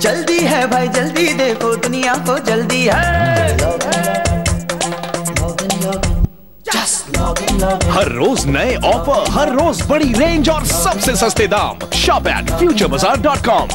जल्दी है भाई, जल्दी देखो दुनिया को जल्दी है। हर रोज नए ऑफ़र, हर रोज बड़ी रेंज और सबसे सस्ते दाम। Shop at future bazaar dot com